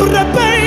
Amanneɛ